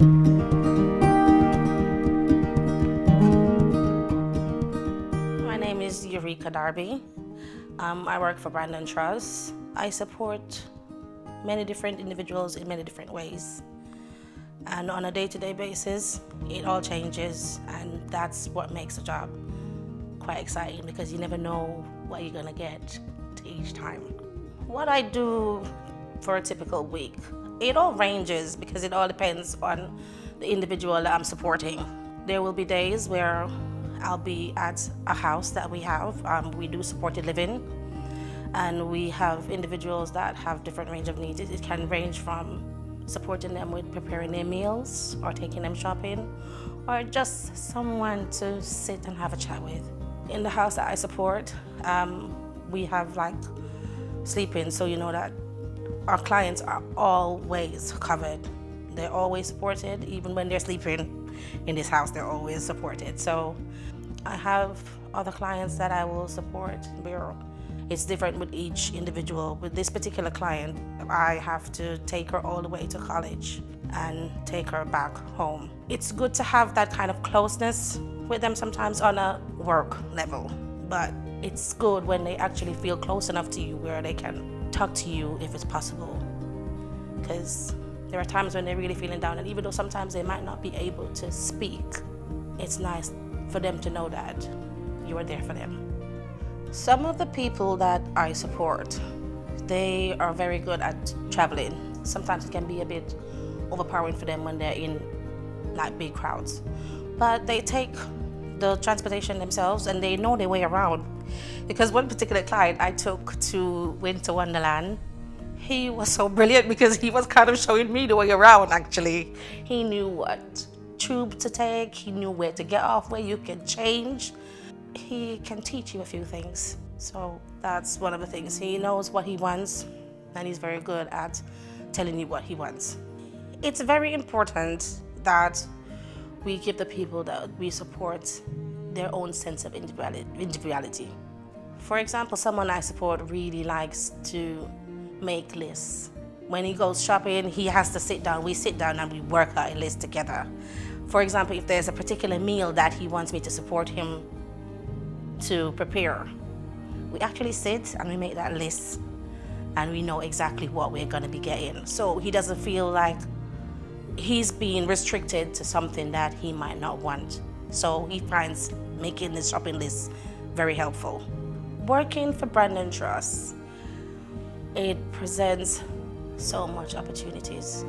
My name is Euricka Darvy. Um, I work for Brandon Trust. I support many different individuals in many different ways. And on a day-to-day basis, it all changes and that's what makes the job quite exciting because you never know what you're gonna get each time. What I do for a typical week, it all ranges because it all depends on the individual that I'm supporting. There will be days where I'll be at a house that we have. Um, we do supported living and we have individuals that have different range of needs. It can range from supporting them with preparing their meals or taking them shopping or just someone to sit and have a chat with. In the house that I support, um, we have like sleeping so you know that our clients are always covered. They're always supported, even when they're sleeping in this house, they're always supported. So I have other clients that I will support. It's different with each individual. With this particular client, I have to take her all the way to college and take her back home. It's good to have that kind of closeness with them sometimes on a work level, but it's good when they actually feel close enough to you where they can talk to you if it's possible. Because there are times when they're really feeling down, and even though sometimes they might not be able to speak, it's nice for them to know that you are there for them. Some of the people that I support, they are very good at traveling. Sometimes it can be a bit overpowering for them when they're in like big crowds. But they take the transportation themselves and they know their way around. Because one particular client I took to Winter Wonderland, he was so brilliant because he was kind of showing me the way around actually. He knew what tube to take, he knew where to get off, where you can change he can teach you a few things. So that's one of the things. He knows what he wants and he's very good at telling you what he wants. It's very important that we give the people that we support their own sense of individuality. For example, someone I support really likes to make lists. When he goes shopping, he has to sit down. We sit down and we work out a list together. For example, if there's a particular meal that he wants me to support him to prepare. We actually sit and we make that list and we know exactly what we're going to be getting. So he doesn't feel like he's being restricted to something that he might not want. So he finds making the shopping list very helpful. Working for Brandon Trust, it presents so much opportunities.